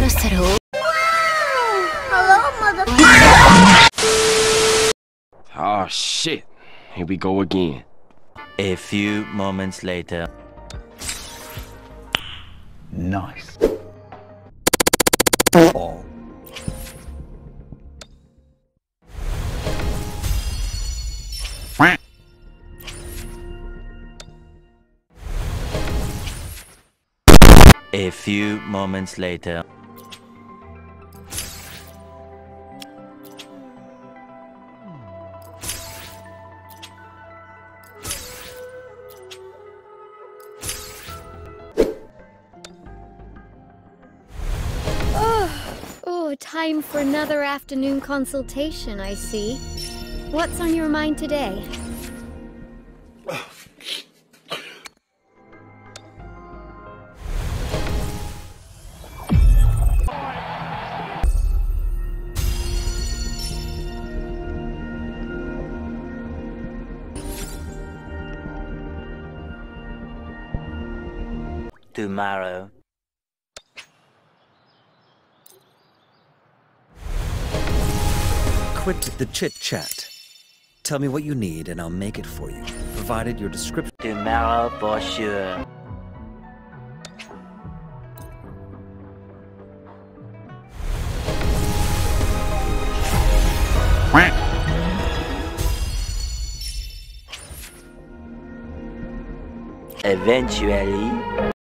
ろそろ Hello, mother. Oh shit. Here we go again. A few moments later. Nice. Oh. A few moments later. Time for another afternoon consultation, I see. What's on your mind today? Tomorrow. Quit the chit chat. Tell me what you need and I'll make it for you, provided your description. Tomorrow for sure. Eventually.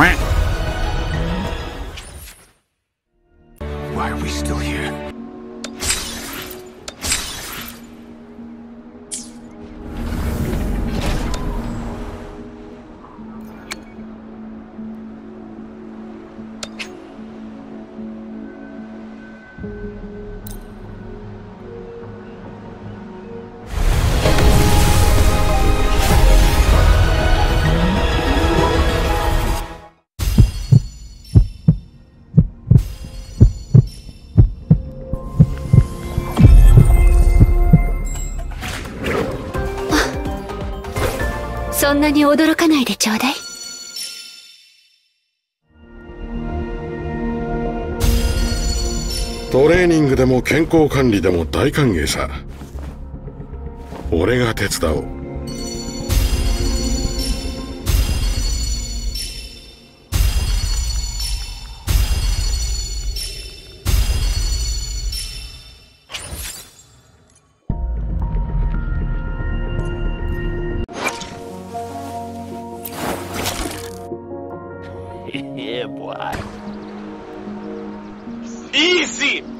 Why そんなに驚かないでちょうだい。トレーニングでも健康管理でも大歓迎さ俺が手伝おう boy. Easy!